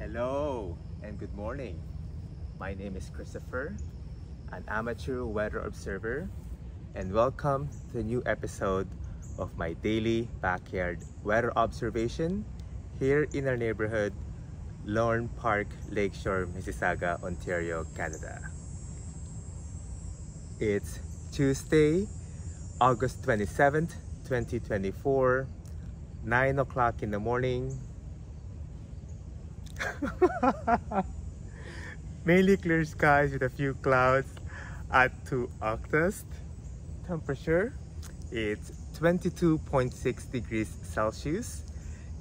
Hello and good morning. My name is Kristoffer, an amateur weather observer, and welcome to a new episode of my daily backyard weather observation here in our neighborhood, Lorne Park, Lakeshore, Mississauga, Ontario, Canada. It's Tuesday, August 27th, 2024, 9 o'clock in the morning, Mainly clear skies with a few clouds at 2 oktas. Temperature, it's 22.6 degrees Celsius.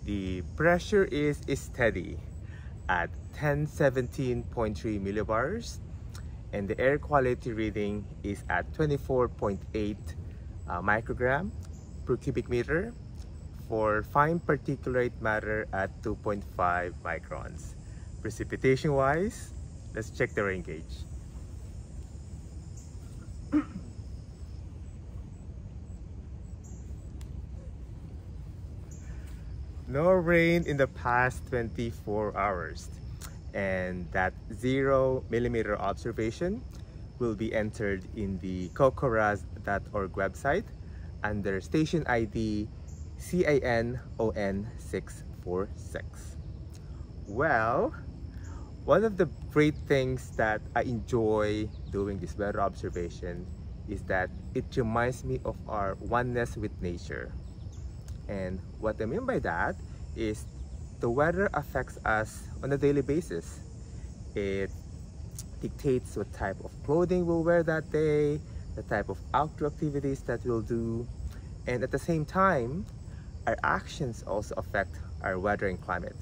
The pressure is, is steady at 1017.3 millibars and the air quality reading is at 24.8 uh, microgram per cubic meter for fine particulate matter at 2.5 microns. Precipitation wise, let's check the rain gauge. no rain in the past 24 hours and that zero millimeter observation will be entered in the cocorahs.org website under station ID CINON646. Well, one of the great things that I enjoy doing this weather observation is that it reminds me of our oneness with nature. And what I mean by that is the weather affects us on a daily basis. It dictates what type of clothing we'll wear that day, the type of outdoor activities that we'll do, and at the same time, our actions also affect our weather and climate.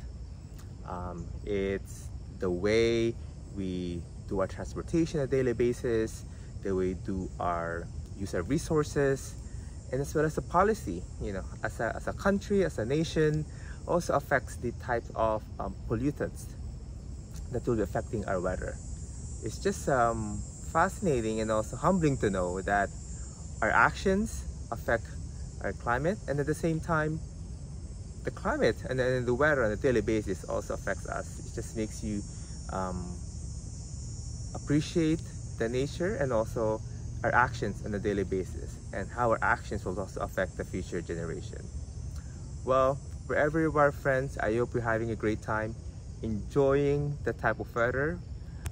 Um, it's the way we do our transportation on a daily basis, the way we do our use our resources, and as well as the policy, you know, as a, as a country, as a nation, also affects the types of um, pollutants that will be affecting our weather. It's just um, fascinating and also humbling to know that our actions affect our climate and at the same time the climate and then the weather on a daily basis also affects us. It just makes you um, appreciate the nature and also our actions on a daily basis and how our actions will also affect the future generation. Well wherever you are friends i hope you're having a great time enjoying the type of weather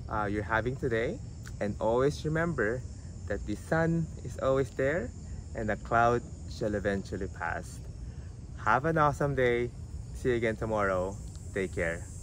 uh, you're having today. And always remember that the sun is always there and the cloud shall eventually pass. Have an awesome day. See you again tomorrow. Take care.